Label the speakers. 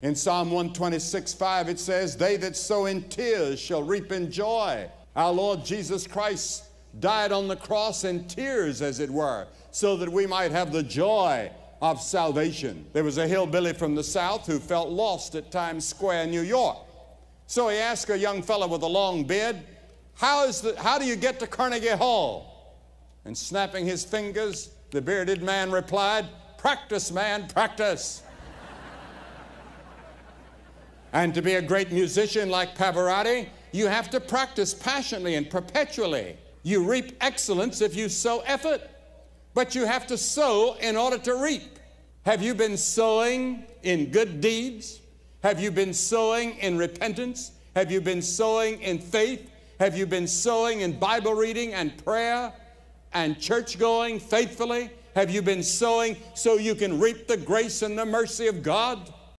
Speaker 1: In Psalm 126 5, it says, They that sow in tears shall reap in joy. Our Lord Jesus Christ died on the cross in tears, as it were, so that we might have the joy of salvation. There was a hillbilly from the South who felt lost at Times Square, New York. So he asked a young fellow with a long beard, how, is the, how do you get to Carnegie Hall? And snapping his fingers, the bearded man replied, Practice, man, practice. And to be a great musician like Pavarotti, you have to practice passionately and perpetually. You reap excellence if you sow effort, but you have to sow in order to reap. Have you been sowing in good deeds? Have you been sowing in repentance? Have you been sowing in faith? Have you been sowing in Bible reading and prayer and church going faithfully? Have you been sowing so you can reap the grace and the mercy of God?